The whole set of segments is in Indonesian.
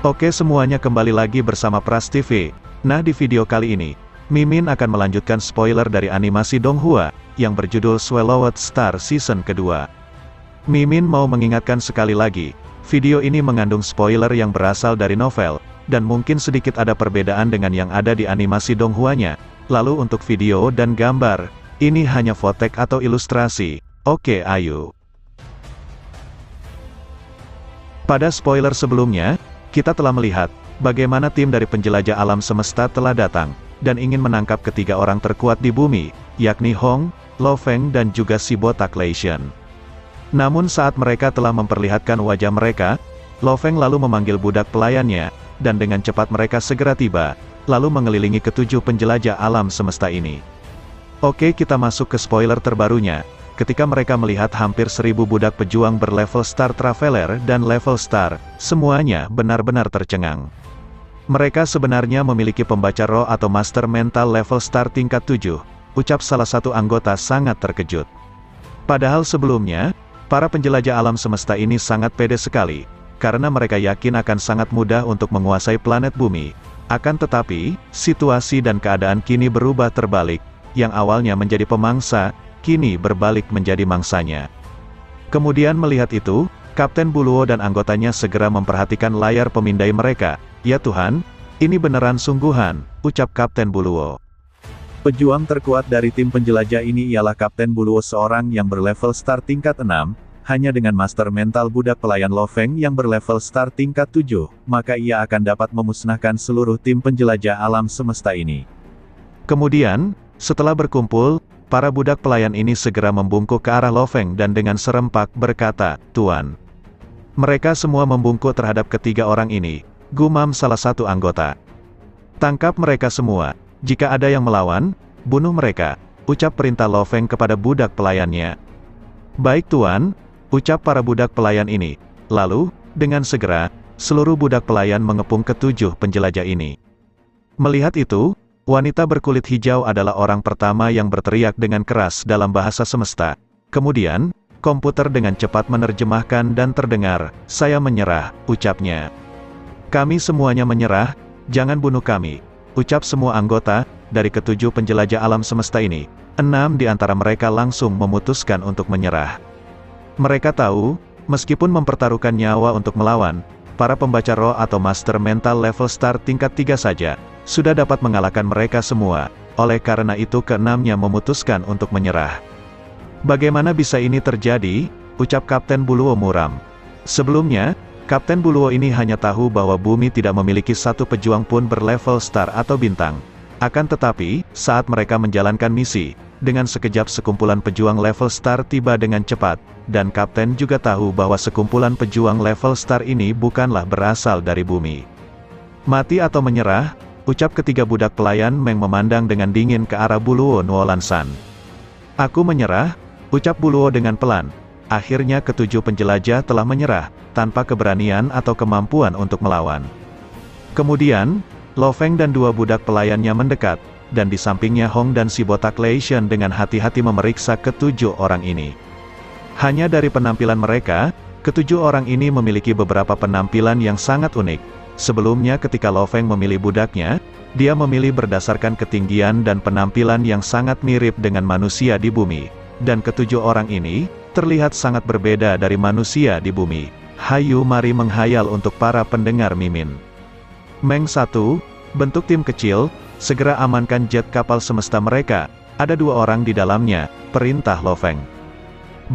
Oke semuanya kembali lagi bersama Pras TV. Nah di video kali ini, Mimin akan melanjutkan spoiler dari animasi Donghua, yang berjudul Swallowed Star Season kedua. Mimin mau mengingatkan sekali lagi, video ini mengandung spoiler yang berasal dari novel, dan mungkin sedikit ada perbedaan dengan yang ada di animasi Donghuanya. Lalu untuk video dan gambar, ini hanya fotek atau ilustrasi. Oke ayo. Pada spoiler sebelumnya, kita telah melihat, bagaimana tim dari penjelajah alam semesta telah datang, dan ingin menangkap ketiga orang terkuat di bumi, yakni Hong, Lo Feng dan juga si botak Leishan. Namun saat mereka telah memperlihatkan wajah mereka, Lo Feng lalu memanggil budak pelayannya, dan dengan cepat mereka segera tiba, lalu mengelilingi ketujuh penjelajah alam semesta ini. Oke kita masuk ke spoiler terbarunya, ketika mereka melihat hampir seribu budak pejuang berlevel Star Traveler dan level Star, semuanya benar-benar tercengang. Mereka sebenarnya memiliki pembaca roh atau master mental level Star tingkat 7, ucap salah satu anggota sangat terkejut. Padahal sebelumnya, para penjelajah alam semesta ini sangat pede sekali, karena mereka yakin akan sangat mudah untuk menguasai planet bumi. Akan tetapi, situasi dan keadaan kini berubah terbalik, yang awalnya menjadi pemangsa, kini berbalik menjadi mangsanya. Kemudian melihat itu, Kapten Buluo dan anggotanya segera memperhatikan layar pemindai mereka. Ya Tuhan, ini beneran sungguhan, ucap Kapten Buluo. Pejuang terkuat dari tim penjelajah ini ialah Kapten Buluo seorang yang berlevel star tingkat 6, hanya dengan master mental budak pelayan Loveng yang berlevel star tingkat 7, maka ia akan dapat memusnahkan seluruh tim penjelajah alam semesta ini. Kemudian, setelah berkumpul, para budak pelayan ini segera membungkuk ke arah Loveng dan dengan serempak berkata, Tuan. Mereka semua membungkuk terhadap ketiga orang ini, gumam salah satu anggota. Tangkap mereka semua, jika ada yang melawan, bunuh mereka, ucap perintah Loveng kepada budak pelayannya. Baik tuan, ucap para budak pelayan ini. Lalu, dengan segera, seluruh budak pelayan mengepung ketujuh penjelajah ini. Melihat itu, Wanita berkulit hijau adalah orang pertama yang berteriak dengan keras dalam bahasa semesta. Kemudian, komputer dengan cepat menerjemahkan dan terdengar, saya menyerah, ucapnya. Kami semuanya menyerah, jangan bunuh kami. Ucap semua anggota, dari ketujuh penjelajah alam semesta ini, enam di antara mereka langsung memutuskan untuk menyerah. Mereka tahu, meskipun mempertaruhkan nyawa untuk melawan, para pembaca roh atau master mental level star tingkat 3 saja, sudah dapat mengalahkan mereka semua, oleh karena itu keenamnya memutuskan untuk menyerah. Bagaimana bisa ini terjadi? Ucap Kapten Buluo muram. Sebelumnya, Kapten Buluo ini hanya tahu bahwa bumi tidak memiliki satu pejuang pun berlevel star atau bintang. Akan tetapi, saat mereka menjalankan misi, dengan sekejap sekumpulan pejuang level star tiba dengan cepat, dan Kapten juga tahu bahwa sekumpulan pejuang level star ini bukanlah berasal dari bumi. Mati atau menyerah, Ucap ketiga budak pelayan Meng memandang dengan dingin ke arah Buluo Nuolansan. Aku menyerah, ucap Buluo dengan pelan. Akhirnya ketujuh penjelajah telah menyerah, tanpa keberanian atau kemampuan untuk melawan. Kemudian, Lo Feng dan dua budak pelayannya mendekat, dan di sampingnya Hong dan si botak Leishan dengan hati-hati memeriksa ketujuh orang ini. Hanya dari penampilan mereka, ketujuh orang ini memiliki beberapa penampilan yang sangat unik, Sebelumnya ketika Loveng memilih budaknya, dia memilih berdasarkan ketinggian dan penampilan yang sangat mirip dengan manusia di bumi. Dan ketujuh orang ini, terlihat sangat berbeda dari manusia di bumi. Hayu mari menghayal untuk para pendengar mimin. Meng 1, bentuk tim kecil, segera amankan jet kapal semesta mereka, ada dua orang di dalamnya, perintah Loveng.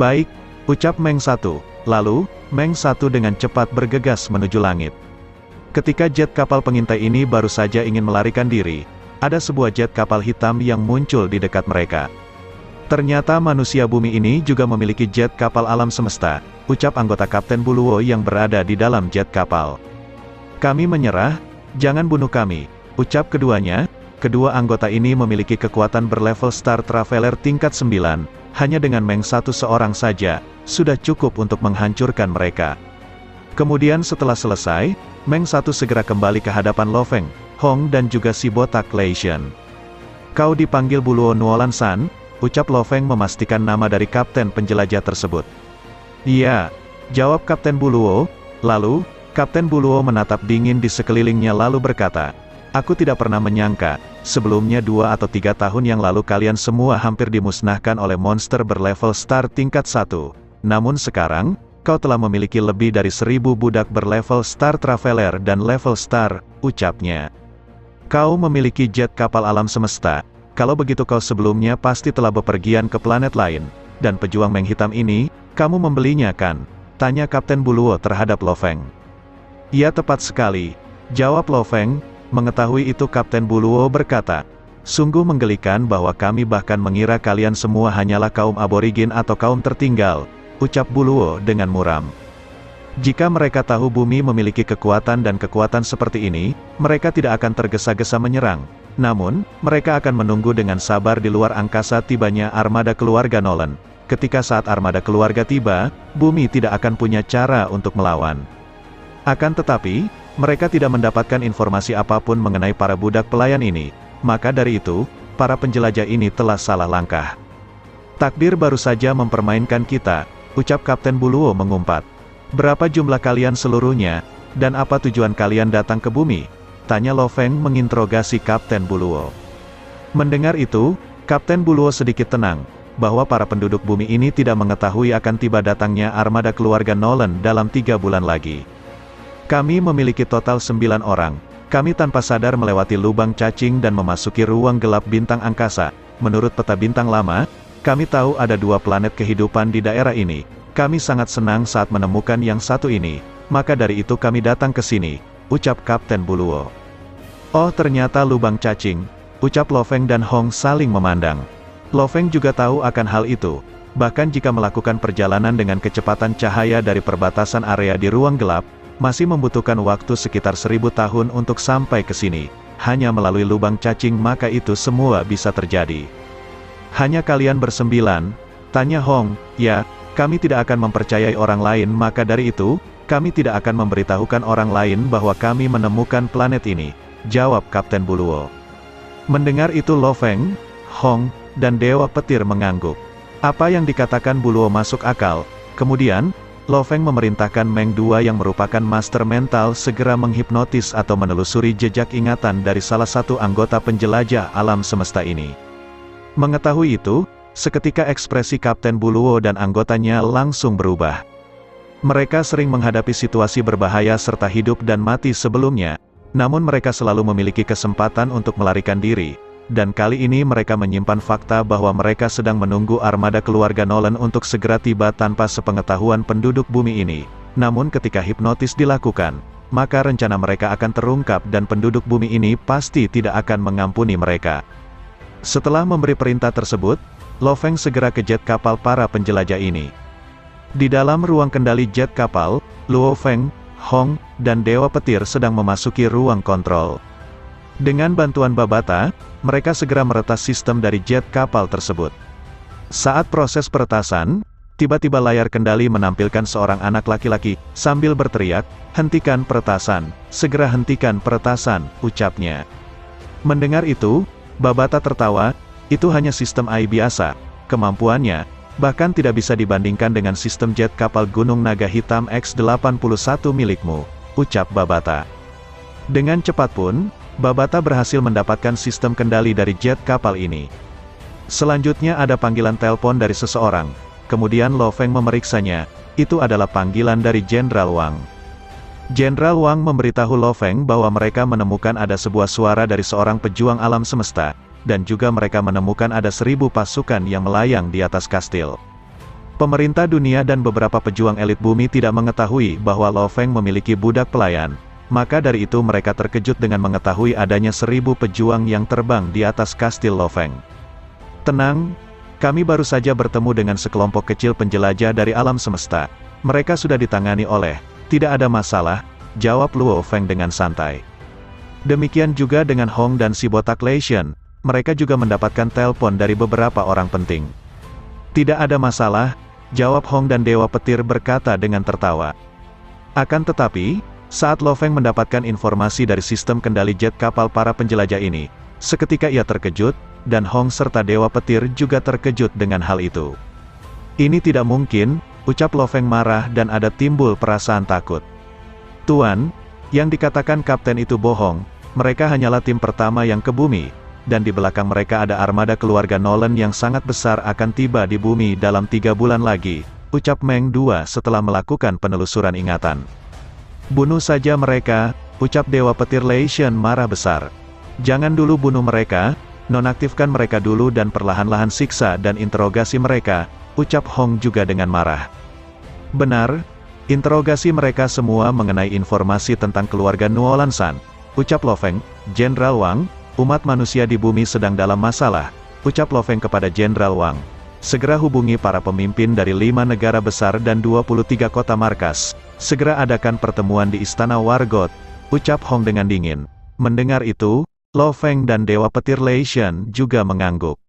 Baik, ucap Meng 1, lalu, Meng 1 dengan cepat bergegas menuju langit. Ketika jet kapal pengintai ini baru saja ingin melarikan diri, ada sebuah jet kapal hitam yang muncul di dekat mereka. Ternyata manusia bumi ini juga memiliki jet kapal alam semesta, ucap anggota Kapten Buluo yang berada di dalam jet kapal. Kami menyerah, jangan bunuh kami, ucap keduanya, kedua anggota ini memiliki kekuatan berlevel Star Traveler tingkat 9, hanya dengan Meng satu seorang saja, sudah cukup untuk menghancurkan mereka. Kemudian setelah selesai, Meng Satu segera kembali ke hadapan Loveng, Hong dan juga si botak Leishan. Kau dipanggil Buluo Nuolan San, ucap Loveng memastikan nama dari kapten penjelajah tersebut. Iya, jawab Kapten Buluo, lalu, Kapten Buluo menatap dingin di sekelilingnya lalu berkata, Aku tidak pernah menyangka, sebelumnya dua atau tiga tahun yang lalu kalian semua hampir dimusnahkan oleh monster berlevel star tingkat satu. Namun sekarang, kau telah memiliki lebih dari seribu budak berlevel Star Traveler dan level Star, ucapnya. Kau memiliki jet kapal alam semesta, kalau begitu kau sebelumnya pasti telah bepergian ke planet lain, dan pejuang Meng Hitam ini, kamu membelinya kan? Tanya Kapten Buluo terhadap Lo Feng. Iya tepat sekali, jawab Lo Feng, mengetahui itu Kapten Buluo berkata, Sungguh menggelikan bahwa kami bahkan mengira kalian semua hanyalah kaum aborigin atau kaum tertinggal, ucap Buluo dengan muram. Jika mereka tahu bumi memiliki kekuatan dan kekuatan seperti ini, mereka tidak akan tergesa-gesa menyerang. Namun, mereka akan menunggu dengan sabar di luar angkasa tibanya armada keluarga Nolan. Ketika saat armada keluarga tiba, bumi tidak akan punya cara untuk melawan. Akan tetapi, mereka tidak mendapatkan informasi apa pun mengenai para budak pelayan ini. Maka dari itu, para penjelajah ini telah salah langkah. Takdir baru saja mempermainkan kita, ucap Kapten Buluo mengumpat. Berapa jumlah kalian seluruhnya, dan apa tujuan kalian datang ke bumi? Tanya Lo Feng menginterogasi Kapten Buluo. Mendengar itu, Kapten Buluo sedikit tenang, bahwa para penduduk bumi ini tidak mengetahui akan tiba datangnya armada keluarga Nolan dalam tiga bulan lagi. Kami memiliki total sembilan orang, kami tanpa sadar melewati lubang cacing dan memasuki ruang gelap bintang angkasa. Menurut peta bintang lama, kami tahu ada dua planet kehidupan di daerah ini. Kami sangat senang saat menemukan yang satu ini, maka dari itu kami datang ke sini, ucap Kapten Buluo. Oh ternyata lubang cacing, ucap Loveng dan Hong saling memandang. Loveng juga tahu akan hal itu, bahkan jika melakukan perjalanan dengan kecepatan cahaya dari perbatasan area di ruang gelap, masih membutuhkan waktu sekitar seribu tahun untuk sampai ke sini. Hanya melalui lubang cacing maka itu semua bisa terjadi. Hanya kalian bersembilan? Tanya Hong, ya, kami tidak akan mempercayai orang lain maka dari itu, kami tidak akan memberitahukan orang lain bahwa kami menemukan planet ini. Jawab Kapten Buluo. Mendengar itu Lo Feng, Hong, dan Dewa Petir mengangguk. Apa yang dikatakan Buluo masuk akal, kemudian, Lo Feng memerintahkan Meng Dua yang merupakan master mental segera menghipnotis atau menelusuri jejak ingatan dari salah satu anggota penjelajah alam semesta ini. Mengetahui itu, seketika ekspresi Kapten Buluo dan anggotanya langsung berubah. Mereka sering menghadapi situasi berbahaya serta hidup dan mati sebelumnya, namun mereka selalu memiliki kesempatan untuk melarikan diri, dan kali ini mereka menyimpan fakta bahwa mereka sedang menunggu armada keluarga Nolan untuk segera tiba tanpa sepengetahuan penduduk bumi ini. Namun ketika hipnotis dilakukan, maka rencana mereka akan terungkap dan penduduk bumi ini pasti tidak akan mengampuni mereka. Setelah memberi perintah tersebut, Lo Feng segera ke jet kapal para penjelajah ini. Di dalam ruang kendali jet kapal, Luo Feng, Hong, dan Dewa Petir sedang memasuki ruang kontrol. Dengan bantuan Babata, mereka segera meretas sistem dari jet kapal tersebut. Saat proses peretasan, tiba-tiba layar kendali menampilkan seorang anak laki-laki, sambil berteriak, hentikan peretasan, segera hentikan peretasan, ucapnya. Mendengar itu, Babata tertawa, itu hanya sistem AI biasa, kemampuannya, bahkan tidak bisa dibandingkan dengan sistem jet kapal Gunung Naga Hitam X-81 milikmu, ucap Babata. Dengan cepat pun, Babata berhasil mendapatkan sistem kendali dari jet kapal ini. Selanjutnya ada panggilan telepon dari seseorang, kemudian Lo Feng memeriksanya, itu adalah panggilan dari Jenderal Wang. Jenderal Wang memberitahu Lo Feng bahwa mereka menemukan ada sebuah suara dari seorang pejuang alam semesta, dan juga mereka menemukan ada seribu pasukan yang melayang di atas kastil. Pemerintah dunia dan beberapa pejuang elit bumi tidak mengetahui bahwa Lo Feng memiliki budak pelayan, maka dari itu mereka terkejut dengan mengetahui adanya seribu pejuang yang terbang di atas kastil Lo Feng. Tenang, kami baru saja bertemu dengan sekelompok kecil penjelajah dari alam semesta. Mereka sudah ditangani oleh tidak ada masalah, jawab Luo Feng dengan santai. Demikian juga dengan Hong dan si botak Leishan, mereka juga mendapatkan telepon dari beberapa orang penting. Tidak ada masalah, jawab Hong dan Dewa Petir berkata dengan tertawa. Akan tetapi, saat Lo Feng mendapatkan informasi dari sistem kendali jet kapal para penjelajah ini, seketika ia terkejut, dan Hong serta Dewa Petir juga terkejut dengan hal itu. Ini tidak mungkin, Ucap Lo Feng marah dan ada timbul perasaan takut. Tuan, yang dikatakan kapten itu bohong, mereka hanyalah tim pertama yang ke bumi, dan di belakang mereka ada armada keluarga Nolan yang sangat besar akan tiba di bumi dalam tiga bulan lagi, ucap Meng Dua setelah melakukan penelusuran ingatan. Bunuh saja mereka, ucap Dewa Petir Leishan marah besar. Jangan dulu bunuh mereka, nonaktifkan mereka dulu dan perlahan-lahan siksa dan interogasi mereka, ucap Hong juga dengan marah. Benar, interogasi mereka semua mengenai informasi tentang keluarga Nuolan San, ucap Loveng, Jenderal Wang, umat manusia di bumi sedang dalam masalah, ucap Loveng kepada Jenderal Wang. Segera hubungi para pemimpin dari lima negara besar dan 23 kota markas. Segera adakan pertemuan di Istana Wargot, ucap Hong dengan dingin. Mendengar itu, Lo Feng dan Dewa Petir Lei Shen juga mengangguk.